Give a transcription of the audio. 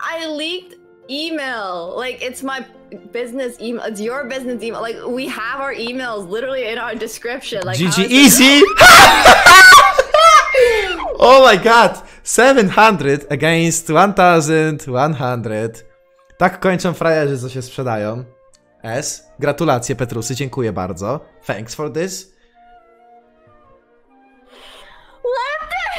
I leaked email. Like it's my business email. It's your business email. Like we have our emails literally in our description. Like GG easy! oh my god! 700 against 1100. Tak kończą frajerzy, co się sprzedają. S. Gratulacje Petrusy, dziękuję bardzo. Thanks for this.